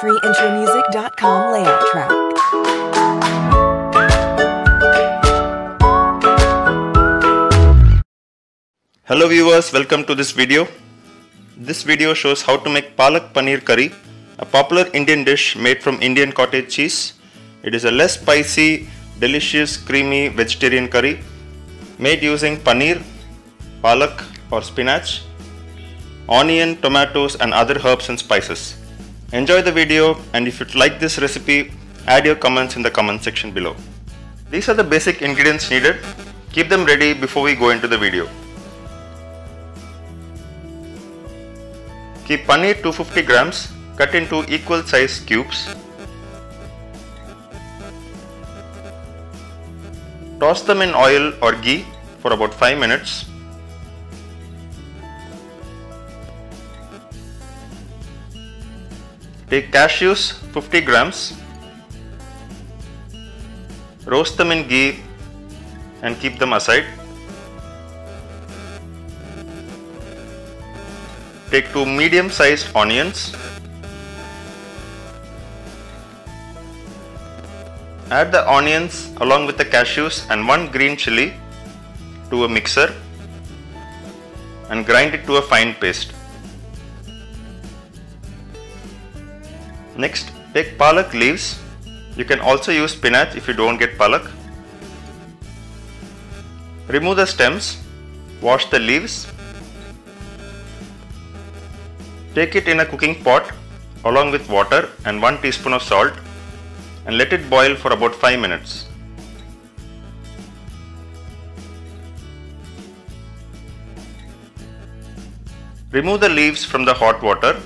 freeintromusic.com layout track. Hello viewers, welcome to this video. This video shows how to make palak paneer curry, a popular Indian dish made from Indian cottage cheese. It is a less spicy, delicious, creamy vegetarian curry made using paneer, palak or spinach, onion, tomatoes and other herbs and spices. Enjoy the video and if you like this recipe, add your comments in the comment section below. These are the basic ingredients needed. Keep them ready before we go into the video. Keep paneer 250 grams cut into equal size cubes. Toss them in oil or ghee for about 5 minutes. Take cashews 50 grams. Roast them in ghee and keep them aside. Take two medium sized onions. Add the onions along with the cashews and one green chili to a mixer and grind it to a fine paste. Next, take palak leaves. You can also use spinach if you don't get palak. Remove the stems, wash the leaves Take it in a cooking pot along with water and 1 teaspoon of salt and let it boil for about 5 minutes. Remove the leaves from the hot water.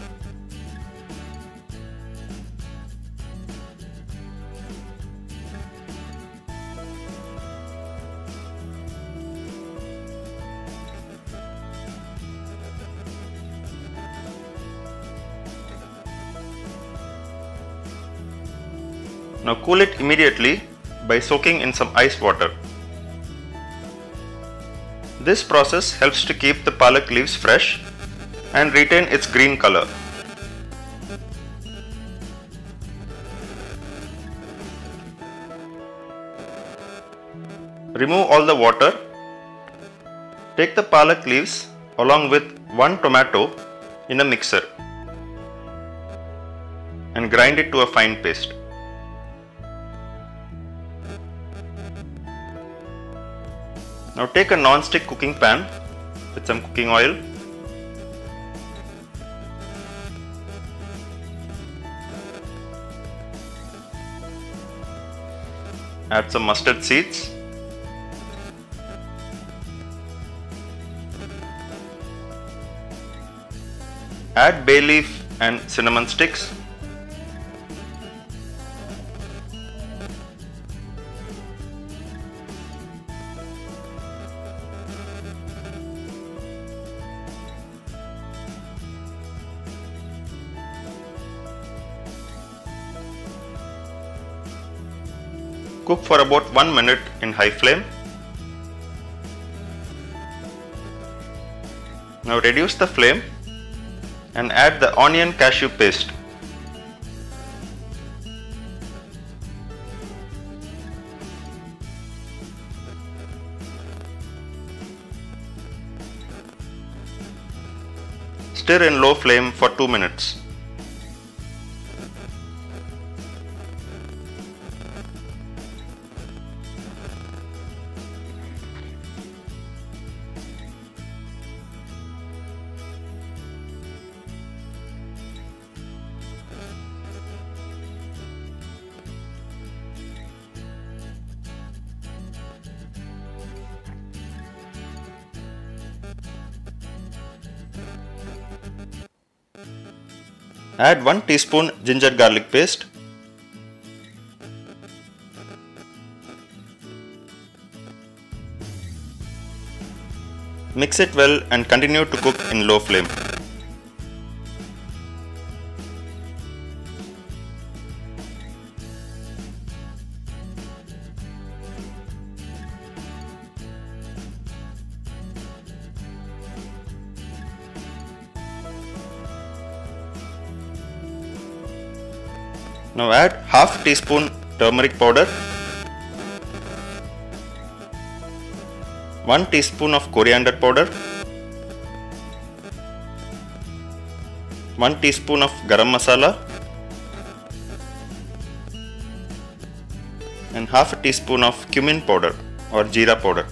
Now cool it immediately by soaking in some ice water. This process helps to keep the palak leaves fresh and retain its green color. Remove all the water. Take the palak leaves along with one tomato in a mixer and grind it to a fine paste. Now take a non-stick cooking pan with some cooking oil. Add some mustard seeds. Add bay leaf and cinnamon sticks. Cook for about 1 minute in high flame. Now reduce the flame and add the onion cashew paste. Stir in low flame for 2 minutes. Add 1 teaspoon ginger garlic paste. Mix it well and continue to cook in low flame. Now add half teaspoon turmeric powder, 1 teaspoon of coriander powder, 1 teaspoon of garam masala and half a teaspoon of cumin powder or jeera powder.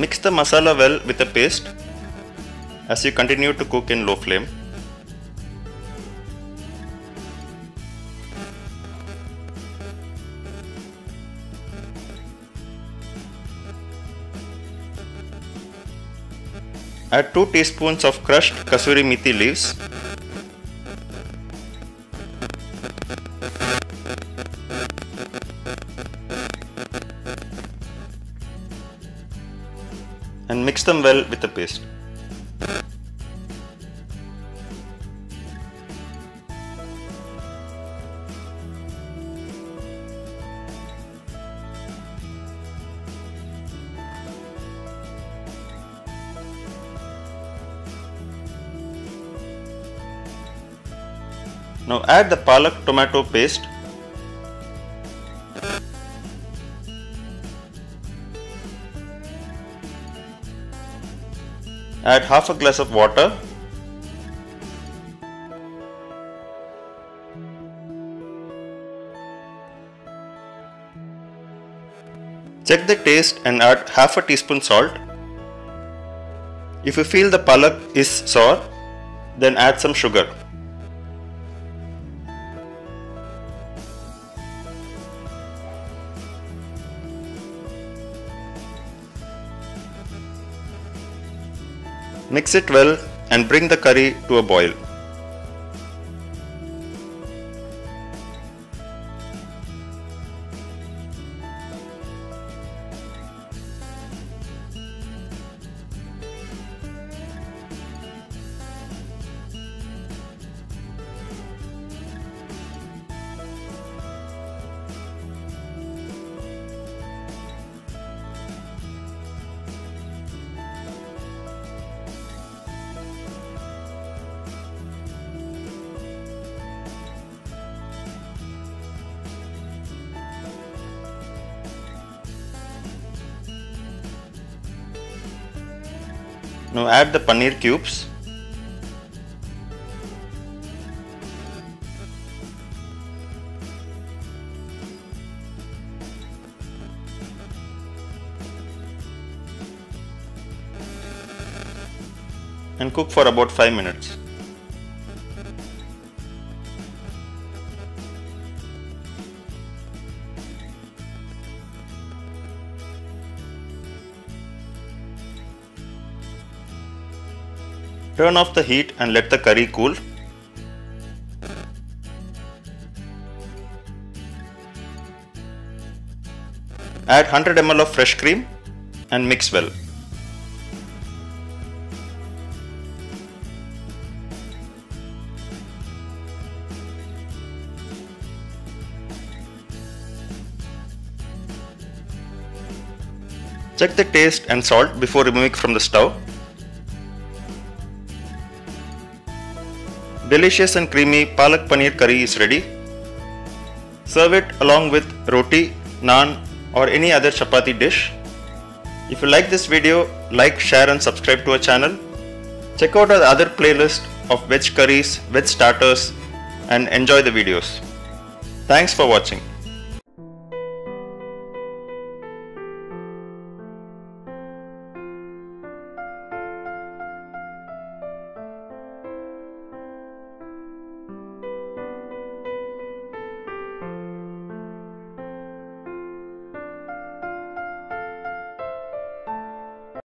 Mix the masala well with the paste as you continue to cook in low flame. Add 2 teaspoons of crushed kasuri methi leaves mix them well with the paste. Now add the palak tomato paste Add half a glass of water. Check the taste and add half a teaspoon salt. If you feel the palak is sour, then add some sugar. Mix it well and bring the curry to a boil. Now add the paneer cubes. and cook for about 5 minutes. Turn off the heat and let the curry cool. Add 100 ml of fresh cream and mix well. Check the taste and salt before removing from the stove. Delicious and creamy palak paneer curry is ready. Serve it along with roti, naan or any other chapati dish. If you like this video, like, share and subscribe to our channel. Check out our other playlist of veg curries, veg starters and enjoy the videos. Thanks for watching.